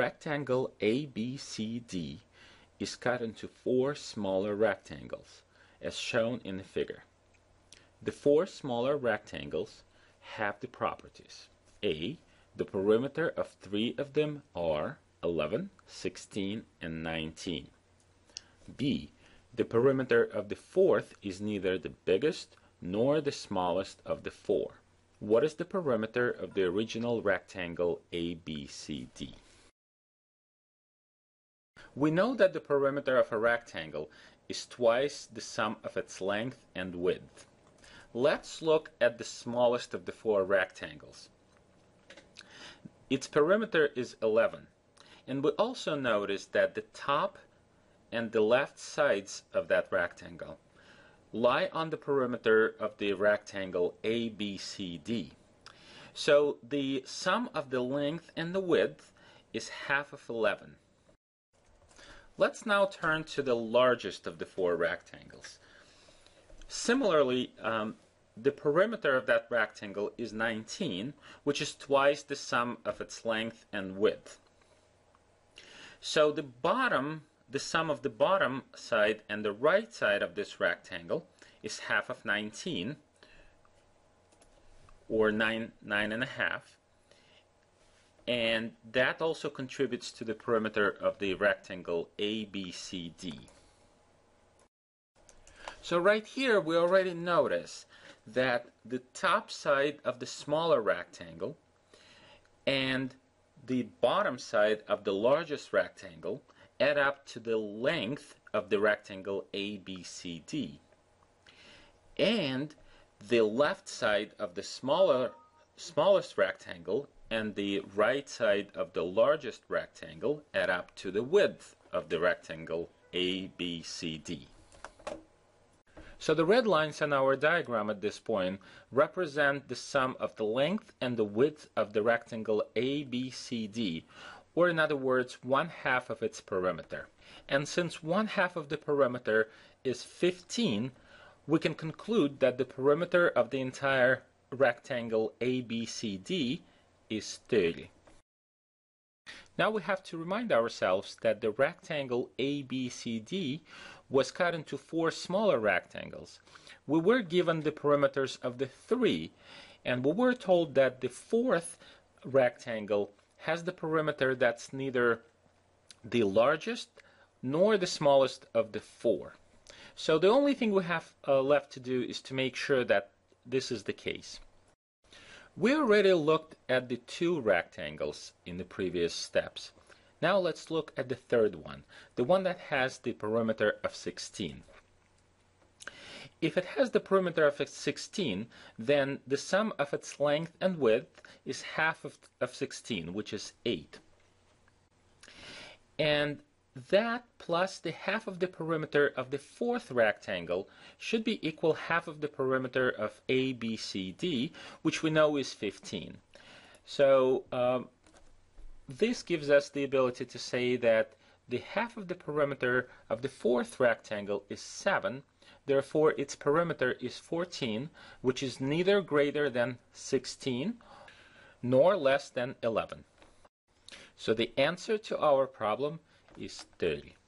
rectangle ABCD is cut into four smaller rectangles, as shown in the figure. The four smaller rectangles have the properties. A. The perimeter of three of them are 11, 16, and 19. B. The perimeter of the fourth is neither the biggest nor the smallest of the four. What is the perimeter of the original rectangle ABCD? We know that the perimeter of a rectangle is twice the sum of its length and width. Let's look at the smallest of the four rectangles. Its perimeter is 11. And we also notice that the top and the left sides of that rectangle lie on the perimeter of the rectangle ABCD. So the sum of the length and the width is half of 11. Let's now turn to the largest of the four rectangles. Similarly, um, the perimeter of that rectangle is 19, which is twice the sum of its length and width. So the bottom the sum of the bottom side and the right side of this rectangle is half of 19 or 9 nine and a half and that also contributes to the perimeter of the rectangle ABCD. So right here we already notice that the top side of the smaller rectangle and the bottom side of the largest rectangle add up to the length of the rectangle ABCD. And the left side of the smaller, smallest rectangle and the right side of the largest rectangle add up to the width of the rectangle ABCD. So the red lines on our diagram at this point represent the sum of the length and the width of the rectangle ABCD, or in other words, one half of its perimeter. And since one half of the perimeter is 15, we can conclude that the perimeter of the entire rectangle ABCD is 30. Now we have to remind ourselves that the rectangle ABCD was cut into four smaller rectangles. We were given the perimeters of the three, and we were told that the fourth rectangle has the perimeter that's neither the largest nor the smallest of the four. So the only thing we have uh, left to do is to make sure that this is the case. We already looked at the two rectangles in the previous steps. Now let's look at the third one, the one that has the perimeter of 16. If it has the perimeter of 16, then the sum of its length and width is half of, of 16, which is 8. And that plus the half of the perimeter of the fourth rectangle should be equal half of the perimeter of ABCD, which we know is 15. So um, this gives us the ability to say that the half of the perimeter of the fourth rectangle is 7, Therefore, its perimeter is 14, which is neither greater than 16 nor less than 11. So the answer to our problem is 30.